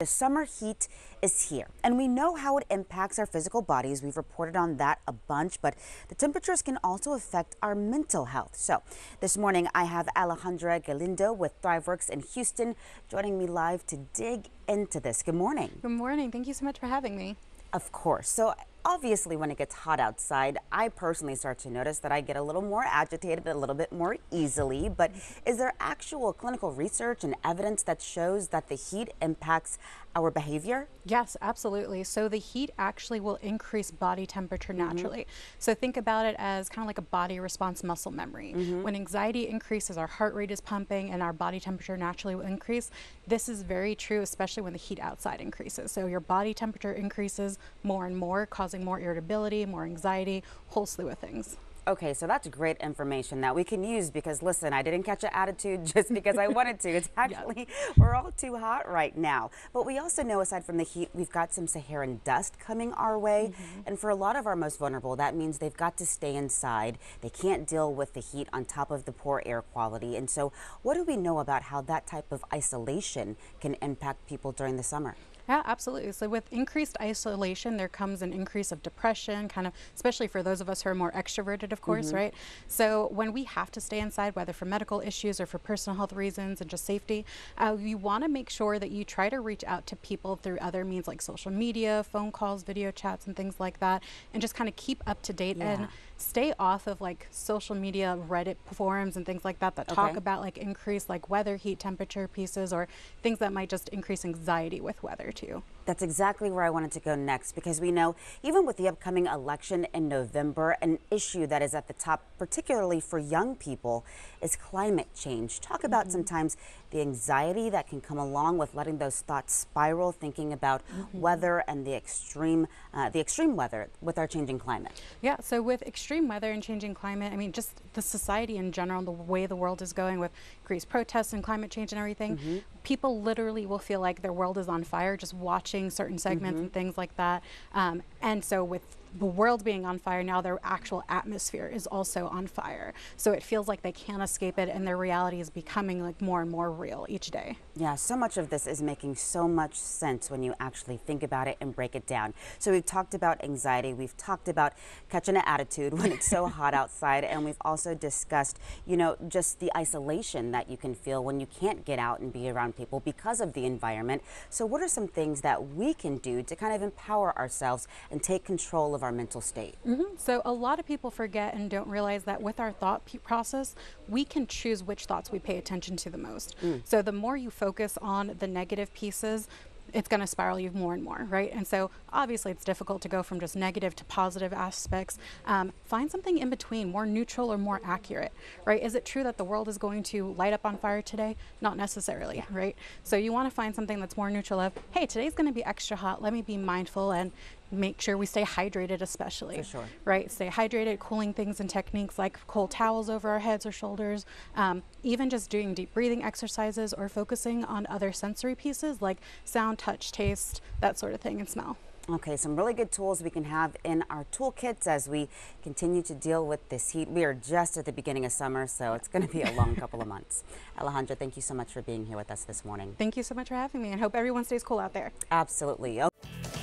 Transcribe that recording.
The summer heat is here, and we know how it impacts our physical bodies. We've reported on that a bunch, but the temperatures can also affect our mental health. So, this morning I have Alejandra Galindo with ThriveWorks in Houston joining me live to dig into this. Good morning. Good morning. Thank you so much for having me. Of course. So, obviously, when it gets hot outside, I personally start to notice that I get a little more agitated a little bit more easily. But is there actual clinical research and evidence that shows that the heat impacts our behavior? Yes, absolutely. So the heat actually will increase body temperature mm-hmm. naturally. Mm -hmm. So think about it as kind of like a body response muscle memory. Mm -hmm. When anxiety increases, our heart rate is pumping and our body temperature naturally will increase. This is very true, especially when the heat outside increases. So your body temperature increases more and more, causing more irritability, more anxiety, whole slew of things. Okay, so that's great information that we can use because listen, I didn't catch an attitude just because I wanted to. It's actually, yeah. we're all too hot right now. But we also know aside from the heat, we've got some Saharan dust coming our way. Mm -hmm. And for a lot of our most vulnerable, that means they've got to stay inside. They can't deal with the heat on top of the poor air quality. And so what do we know about how that type of isolation can impact people during the summer? Yeah, absolutely. So with increased isolation, there comes an increase of depression, kind of, especially for those of us who are more extroverted, of course, mm -hmm. right? So when we have to stay inside, whether for medical issues or for personal health reasons and just safety, uh, you want to make sure that you try to reach out to people through other means like social media, phone calls, video chats, and things like that, and just kind of keep up to date yeah. and stay off of like social media Reddit forums and things like that that okay. talk about like increased like weather, heat, temperature pieces or things that might just increase anxiety with weather too. That's exactly where I wanted to go next because we know even with the upcoming election in November, an issue that is at the top, particularly for young people, is climate change. Talk about mm -hmm. sometimes the anxiety that can come along with letting those thoughts spiral, thinking about mm -hmm. weather and the extreme, uh, the extreme weather with our changing climate. Yeah, so with extreme weather and changing climate, I mean, just the society in general, the way the world is going with increased protests and climate change and everything, mm -hmm. people literally will feel like their world is on fire just watching certain segments mm -hmm. and things like that. Um, and so with the world being on fire, now their actual atmosphere is also on fire. So it feels like they can't escape it and their reality is becoming like more and more real each day. Yeah, so much of this is making so much sense when you actually think about it and break it down. So we've talked about anxiety, we've talked about catching an attitude when it's so hot outside, and we've also discussed, you know, just the isolation that you can feel when you can't get out and be around people because of the environment. So what are some things that we can do to kind of empower ourselves and take control of of our mental state. Mm -hmm. So a lot of people forget and don't realize that with our thought process, we can choose which thoughts we pay attention to the most. Mm. So the more you focus on the negative pieces, it's going to spiral you more and more, right? And so obviously it's difficult to go from just negative to positive aspects. Um, find something in between, more neutral or more accurate, right? Is it true that the world is going to light up on fire today? Not necessarily, right? So you want to find something that's more neutral of, hey, today's going to be extra hot. Let me be mindful and make sure we stay hydrated especially For sure. right stay hydrated cooling things and techniques like cold towels over our heads or shoulders um, even just doing deep breathing exercises or focusing on other sensory pieces like sound touch taste that sort of thing and smell Okay, some really good tools we can have in our toolkits as we continue to deal with this heat. We are just at the beginning of summer, so it's going to be a long couple of months. Alejandra, thank you so much for being here with us this morning. Thank you so much for having me and hope everyone stays cool out there. Absolutely. Okay.